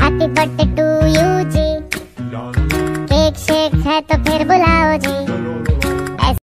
happy birthday to you ji cake shake है तो फिर बुलाओ जी